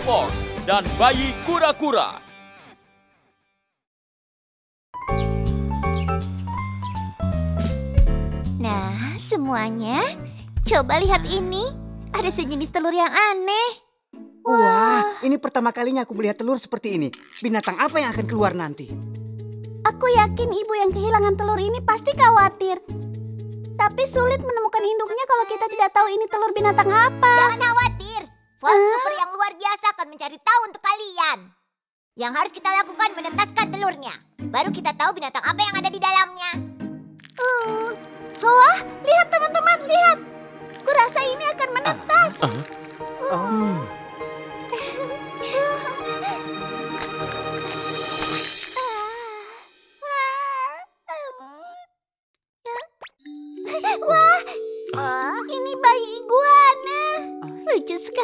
Force dan bayi kura-kura. Nah, semuanya, coba lihat ini. Ada sejenis telur yang aneh. Wah, ini pertama kalinya aku melihat telur seperti ini. Binatang apa yang akan keluar nanti? Aku yakin ibu yang kehilangan telur ini pasti khawatir. Tapi sulit menemukan induknya kalau kita tidak tahu ini telur binatang apa. Jangan khawatir. Font super yang luar biasa akan mencari tahu untuk kalian. Yang harus kita lakukan menetaskan telurnya. Baru kita tahu binatang apa yang ada di dalamnya. Uh, wah, lihat teman-teman, lihat. Kurasa ini akan menetas. Oh.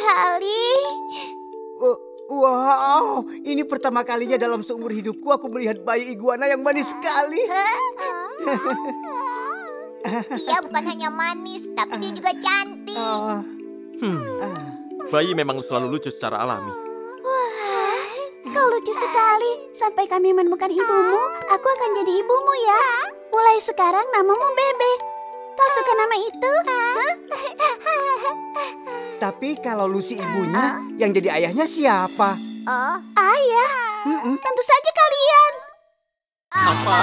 Sekali. Oh, Wow, ini pertama kalinya dalam seumur hidupku aku melihat bayi iguana yang manis sekali. Dia bukan hanya manis, tapi dia juga cantik. Oh, Hmm, ah. bayi memang selalu lucu secara alami. Kau lucu sekali. Sampai kami menemukan ibumu, aku akan jadi ibumu ya. Mulai sekarang namamu Bebe. Kau suka nama itu? Tapi kalau Lucy ibunya, yang jadi ayahnya siapa? Oh, Ayah, Mm-mm. tentu saja kalian. Apa?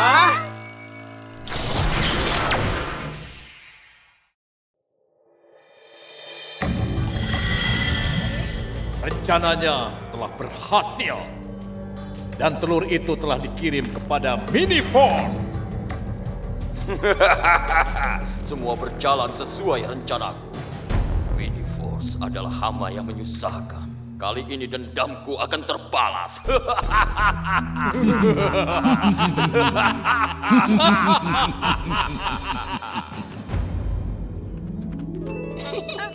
Rencananya telah berhasil. Dan telur itu telah dikirim kepada Mini Force. Semua berjalan sesuai rencanaku. Mini Force adalah hama yang menyusahkan. Kali ini dendamku akan terbalas.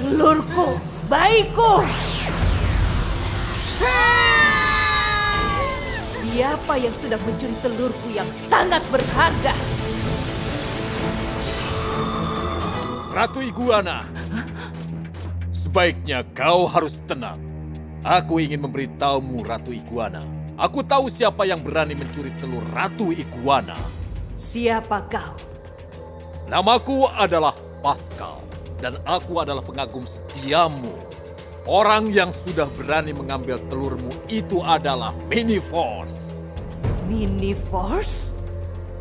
Telurku, bayiku. Siapa yang sudah mencuri telurku yang sangat berharga? Ratu Iguana. Sebaiknya kau harus tenang. Aku ingin memberitahumu Ratu Iguana. Aku tahu siapa yang berani mencuri telur Ratu Iguana. Siapa kau? Namaku adalah Pascal dan aku adalah pengagum setiamu. Orang yang sudah berani mengambil telurmu itu adalah Mini Force. Mini Force?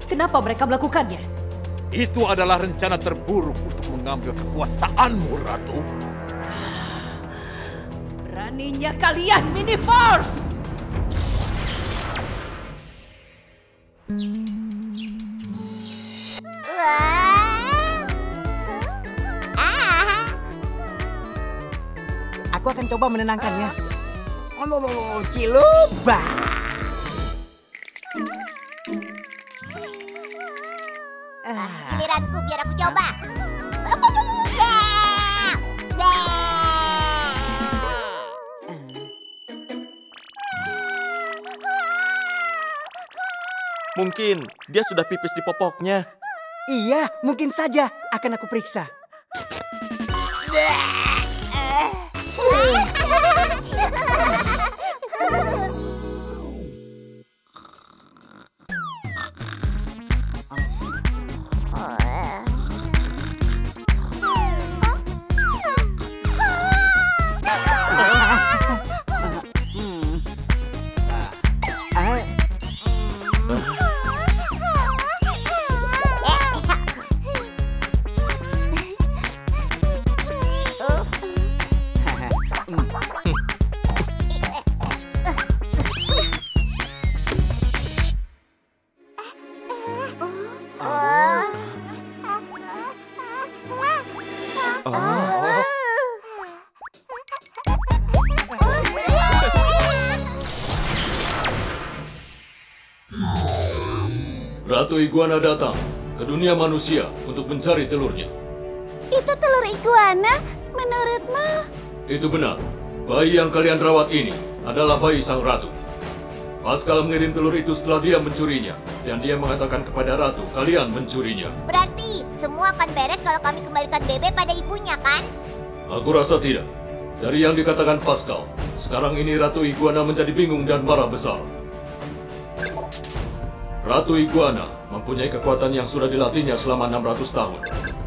Kenapa mereka melakukannya? Itu adalah rencana terburuk untuk mengambil kekuasaanmu, Ratu. Beraninya kalian, Mini Force! wah. Aku akan coba menenangkannya. Oh, Ciluba. Ah, giliranku biar aku coba. Mungkin dia sudah pipis di popoknya. iya, mungkin saja akan aku periksa. Ah, Ratu Iguana datang ke dunia manusia untuk mencari telurnya. Itu telur iguana. Menurutmu? Itu benar. Bayi yang kalian rawat ini adalah bayi sang ratu. Pascal mengirim telur itu setelah dia mencurinya. Dan dia mengatakan kepada Ratu, kalian mencurinya. Berarti semua akan beres kalau kami kembalikan Bebe pada ibunya, kan? Aku rasa tidak. Dari yang dikatakan Pascal, sekarang ini Ratu Iguana menjadi bingung dan marah besar. Ratu Iguana mempunyai kekuatan yang sudah dilatihnya selama 600 tahun.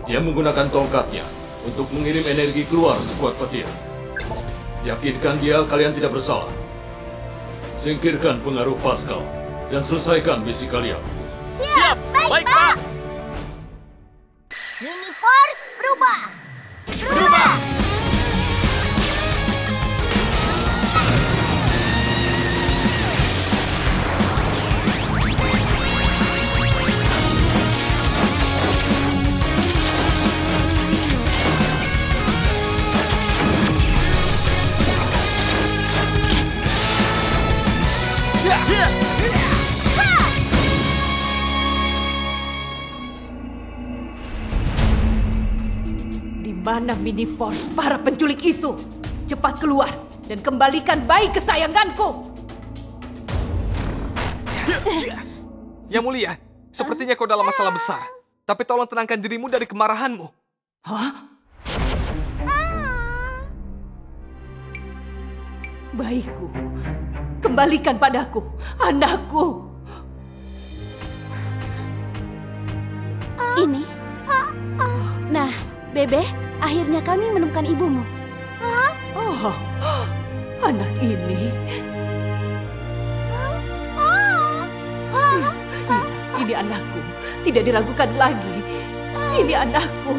Dia menggunakan tongkatnya untuk mengirim energi keluar sekuat petir. Yakinkan dia kalian tidak bersalah. Singkirkan pengaruh Pascal dan selesaikan misi kalian. Siap, baik, Pak. Mini Force berubah. Berubah. Di mana mini force para penculik itu? Cepat keluar dan kembalikan bayi kesayanganku. Yang mulia, sepertinya kau dalam masalah besar. Tapi tolong tenangkan dirimu dari kemarahanmu. Hah? Bayiku, kembalikan padaku, anakku. Ini. Nah, Bebe, akhirnya kami menemukan ibumu. Oh, anak ini. Ini anakku, tidak diragukan lagi. Ini anakku.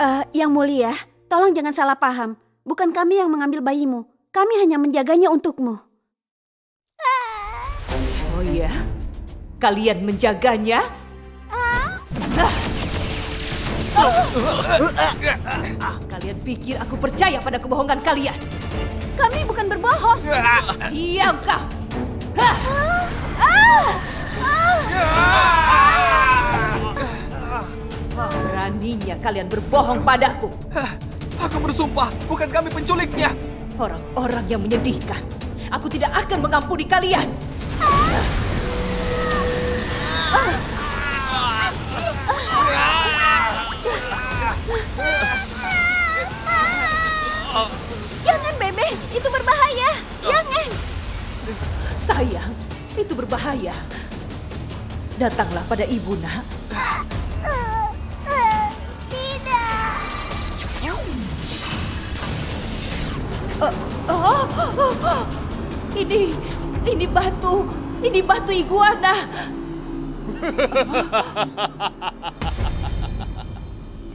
Eh, yang mulia, tolong jangan salah paham. Bukan kami yang mengambil bayimu. Kami hanya menjaganya untukmu. Oh ya, kalian menjaganya? Kalian pikir aku percaya pada kebohongan kalian? Kami bukan berbohong. Diam kau! Beraninya kalian berbohong padaku. Aku bersumpah, bukan kami penculiknya. Orang-orang yang menyedihkan. Aku tidak akan mengampuni kalian. Sayang, itu berbahaya. Datanglah pada ibu, nak. Oh, oh, oh, oh. Ini, ini batu, ini batu iguana.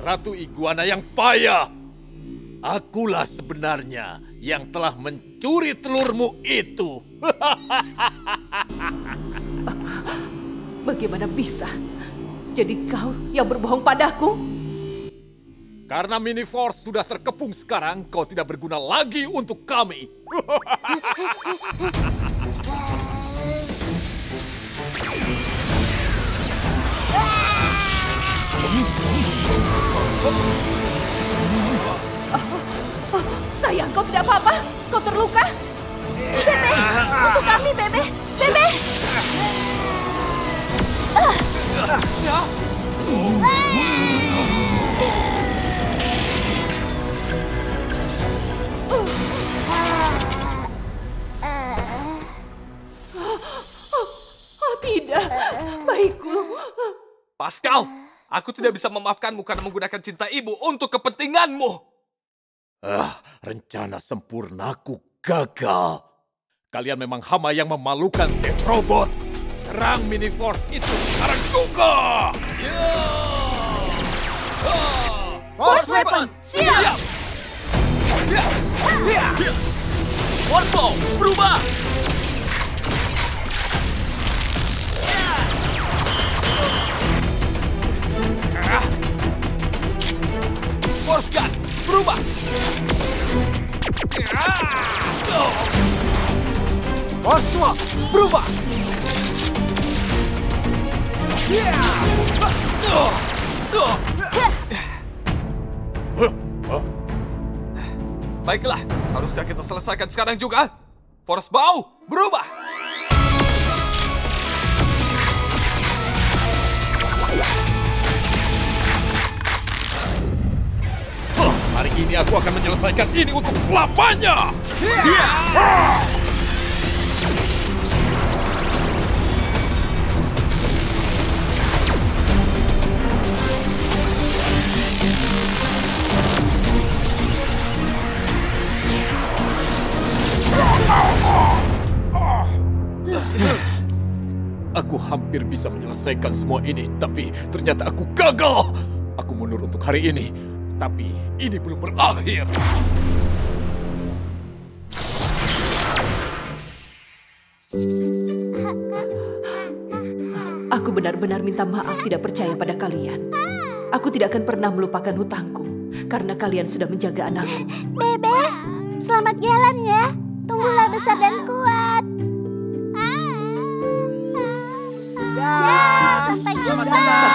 Ratu Iguana yang payah. Akulah sebenarnya yang telah mencuri telurmu itu. Bagaimana bisa? Jadi kau yang berbohong padaku? Karena Mini Force sudah terkepung sekarang, kau tidak berguna lagi untuk kami. Sayang, kau tidak apa-apa? Kau terluka? Bebe, untuk kami, Bebe. Bebe. Oh tidak, baikku. Pascal, aku tidak bisa memaafkanmu karena menggunakan cinta ibu untuk kepentinganmu. Ah, rencana sempurnaku gagal. Kalian memang hama yang memalukan Death Robot. Serang Mini Force itu sekarang juga. Force Weapon, Siap! Warpo, berubah! Force Gun, berubah! Swap, berubah. Baiklah, haruskah kita selesaikan sekarang juga? Force Bow, berubah! Ini aku akan menyelesaikan ini untuk selamanya. Aku hampir bisa menyelesaikan semua ini, tapi ternyata aku gagal. Aku mundur untuk hari ini, tapi ini belum berakhir. Aku benar-benar minta maaf tidak percaya pada kalian. Aku tidak akan pernah melupakan hutangku karena kalian sudah menjaga anakku. Bebe, selamat jalan ya. Tumbuhlah besar dan kuat. Ya, sampai jumpa. Selamat